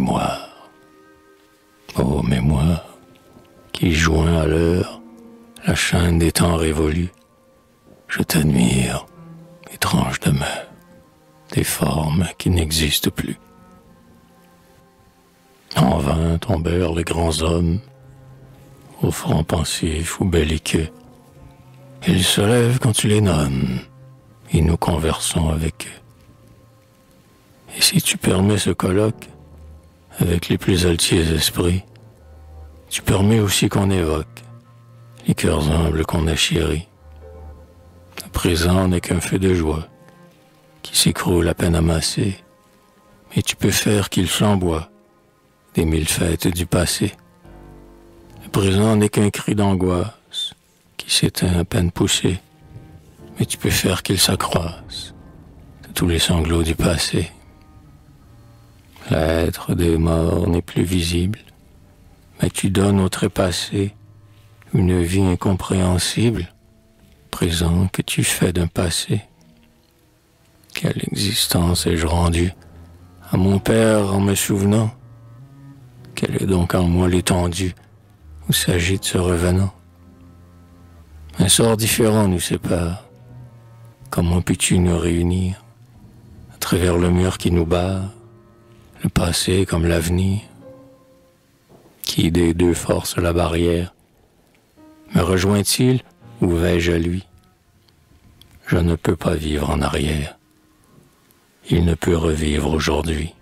mémoire. Ô mémoire, qui joint à l'heure la chaîne des temps révolus, je t'admire, étrange demeure, des formes qui n'existent plus. En vain tombèrent les grands hommes, au front pensif ou belliqueux. Ils se lèvent quand tu les nommes, et nous conversons avec eux. Et si tu permets ce colloque avec les plus altiers esprits, tu permets aussi qu'on évoque les cœurs humbles qu'on a chéris. À présent n'est qu'un feu de joie qui s'écroule à peine amassé, mais tu peux faire qu'il flamboie des mille fêtes du passé. Le présent n'est qu'un cri d'angoisse qui s'éteint à peine poussé, mais tu peux faire qu'il s'accroisse de tous les sanglots du passé. L'être des morts n'est plus visible, mais tu donnes au trépassé une vie incompréhensible, présent que tu fais d'un passé. Quelle existence ai-je rendue à mon père en me souvenant quelle est donc en moi l'étendue où s'agite ce revenant? Un sort différent nous sépare. Comment peux-tu nous réunir à travers le mur qui nous barre, le passé comme l'avenir Qui des deux force la barrière Me rejoint-il ou vais-je à lui? Je ne peux pas vivre en arrière. Il ne peut revivre aujourd'hui.